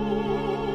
Música